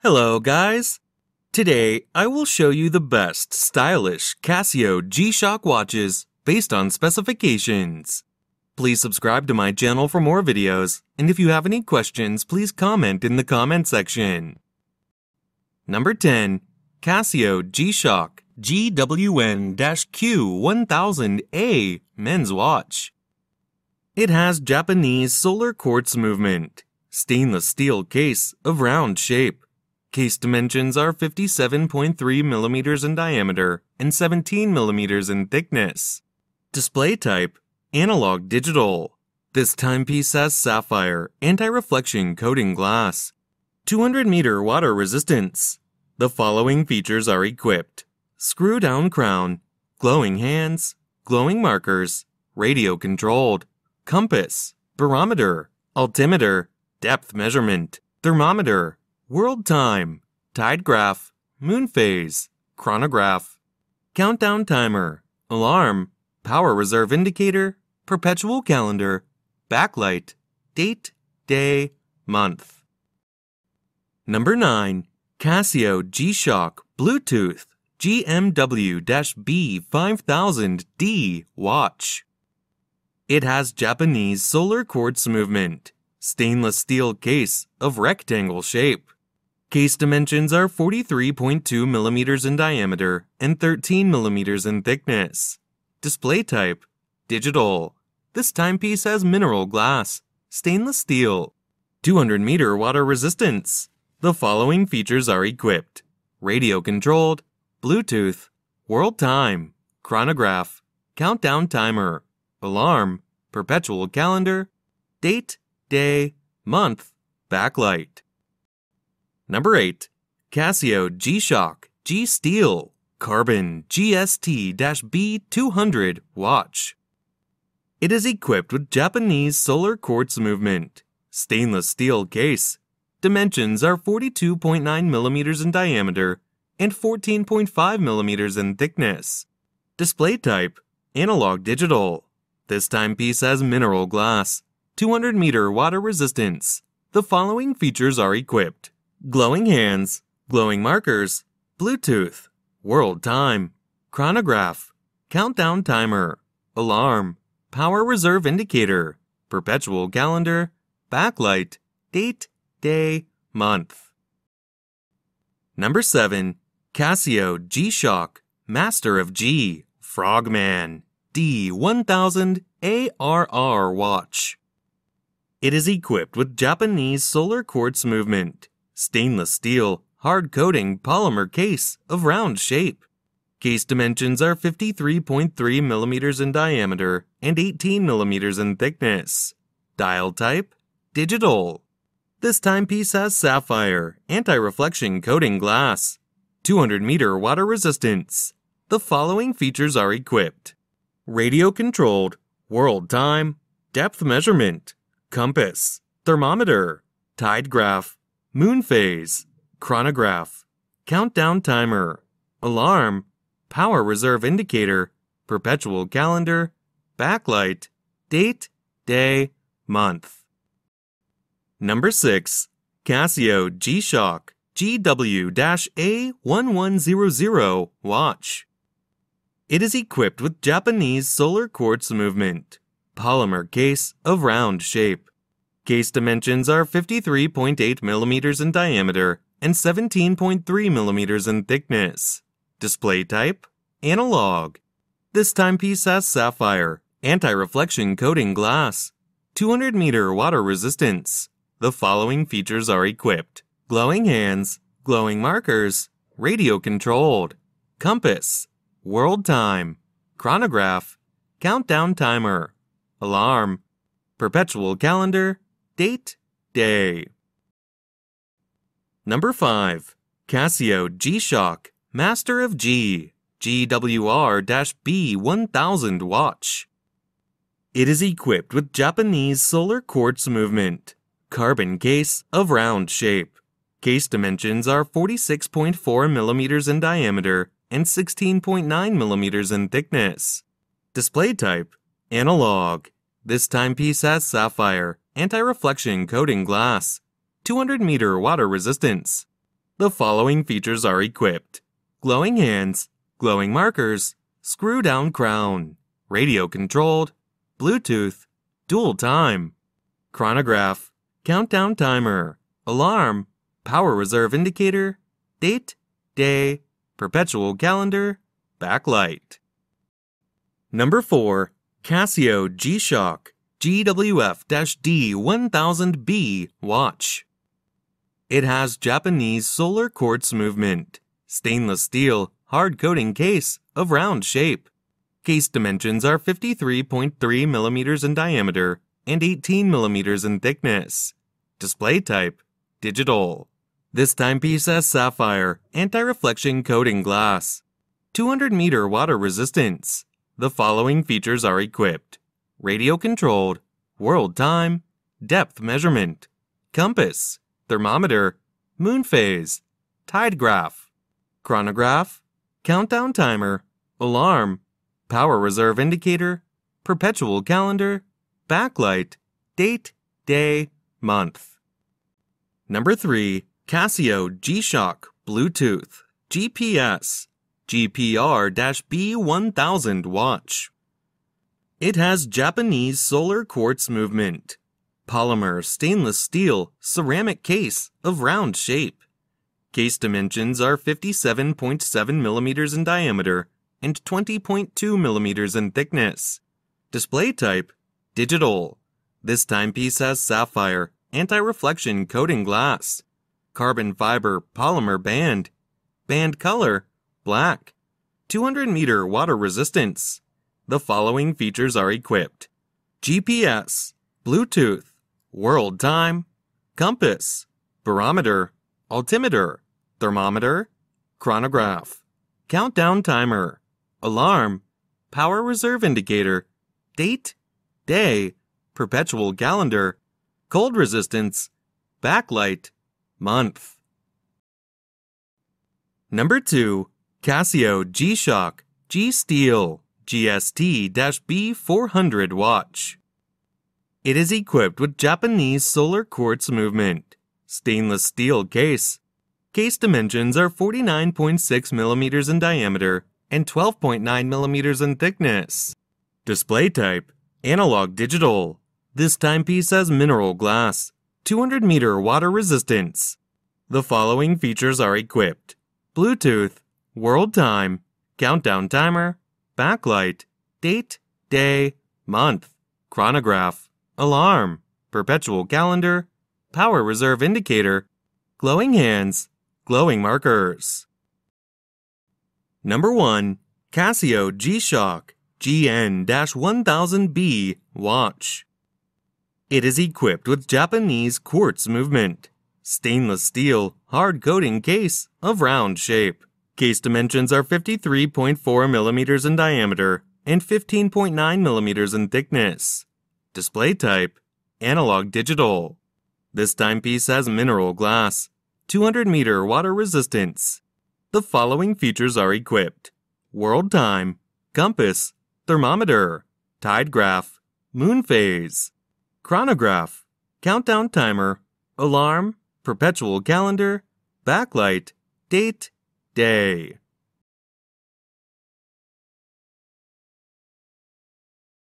Hello, guys! Today, I will show you the best stylish Casio G-Shock watches based on specifications. Please subscribe to my channel for more videos, and if you have any questions, please comment in the comment section. Number 10. Casio G-Shock GWN-Q1000A Men's Watch. It has Japanese solar quartz movement, stainless steel case of round shape. Case dimensions are 57.3 millimeters in diameter and 17 millimeters in thickness. Display type analog digital. This timepiece has sapphire anti-reflection coating glass. 200 meter water resistance. The following features are equipped. Screw down crown, glowing hands, glowing markers, radio controlled, compass, barometer, altimeter, depth measurement, thermometer, world time, tide graph, moon phase, chronograph, countdown timer, alarm, power reserve indicator, perpetual calendar, backlight, date, day, month. Number 9. Casio G-Shock Bluetooth. GMW-B5000D watch. It has Japanese solar quartz movement, stainless steel case of rectangle shape. Case dimensions are 43.2 millimeters in diameter and 13 millimeters in thickness. Display type digital. This timepiece has mineral glass, stainless steel, 200 meter water resistance. The following features are equipped radio controlled, Bluetooth, world time, chronograph, countdown timer, alarm, perpetual calendar, date, day, month, backlight. Number 8. Casio G-Shock G Steel Carbon GST-B200 watch. It is equipped with Japanese solar quartz movement, stainless steel case. Dimensions are 42.9 millimeters in diameter and 14.5 millimeters in thickness. Display type analog digital. This timepiece has mineral glass, 200 meter water resistance. The following features are equipped glowing hands, glowing markers, Bluetooth, world time, chronograph, countdown timer, alarm, power reserve indicator, perpetual calendar, backlight, date, day, month. Number 7. Casio G-Shock Master of G Frogman D1000 ARR watch. It is equipped with Japanese solar quartz movement, stainless steel, hard coating polymer case of round shape. Case dimensions are 53.3 millimeters in diameter and 18 millimeters in thickness. Dial type digital. This timepiece has sapphire anti-reflection coating glass, 200 meter water resistance. The following features are equipped: radio controlled, world time, depth measurement, compass, thermometer, tide graph, moon phase, chronograph, countdown timer, alarm, power reserve indicator, perpetual calendar, backlight, date, day, month. Number 6. Casio G-Shock GW-A1100 watch. It is equipped with Japanese solar quartz movement, polymer case of round shape. Case dimensions are 53.8 millimeters in diameter and 17.3 millimeters in thickness. Display type analog. This timepiece has sapphire anti-reflection coating glass, 200 meter water resistance. The following features are equipped: glowing hands, glowing markers, radio controlled, compass, world time, chronograph, countdown timer, alarm, perpetual calendar, date, day. Number 5. Casio G-Shock Master of G GWR-B1000 watch. It is equipped with Japanese solar quartz movement, carbon case of round shape. Case dimensions are 46.4 millimeters in diameter and 16.9 millimeters in thickness. Display type analog. This timepiece has sapphire anti-reflection coating glass, 200 meter water resistance. The following features are equipped glowing hands, glowing markers, screw down crown, radio controlled, Bluetooth, dual time, chronograph, countdown timer, alarm, power reserve indicator, date, day, perpetual calendar, backlight. Number 4. Casio G-Shock GWF-D1000B watch. It has Japanese solar quartz movement, stainless steel hard coating case of round shape. Case dimensions are 53.3 millimeters in diameter and 18 millimeters in thickness. Display type digital. This timepiece has sapphire anti-reflection coating glass. 200 meter water resistance. The following features are equipped radio controlled, world time, depth measurement, compass, thermometer, moon phase, tide graph, chronograph, countdown timer, alarm, power reserve indicator, perpetual calendar, backlight, date, day, month. Number 3. Casio G-Shock Bluetooth GPS GPR B1000 watch. It has Japanese solar quartz movement, polymer stainless steel ceramic case of round shape. Case dimensions are 57.7 millimeters in diameter and 20.2 millimeters in thickness. Display type digital. This timepiece has sapphire anti-reflection coating glass, carbon fiber polymer band, band color black, 200 meter water resistance. The following features are equipped GPS, Bluetooth, world time, compass, barometer, altimeter, thermometer, chronograph, countdown timer, alarm, power reserve indicator, date, day, perpetual calendar, cold resistance, backlight, month. Number 2. Casio G-Shock G-Steel GST-B400 watch. It is equipped with Japanese solar quartz movement, stainless steel case. Case dimensions are 49.6 millimeters in diameter and 12.9 millimeters in thickness. Display type analog digital. This timepiece has mineral glass, 200 meter water resistance. The following features are equipped Bluetooth, world time, countdown timer, backlight, date, day, month, chronograph, alarm, perpetual calendar, power reserve indicator, glowing hands, glowing markers. Number 1. Casio G-Shock GN-1000B watch. It is equipped with Japanese quartz movement, stainless steel hard coating case of round shape. Case dimensions are 53.4 millimeters in diameter and 15.9 millimeters in thickness. Display type analog digital. This timepiece has mineral glass, 200 meter water resistance. The following features are equipped world time, compass, thermometer, tide graph, moon phase, chronograph, countdown timer, alarm, perpetual calendar, backlight, date, day.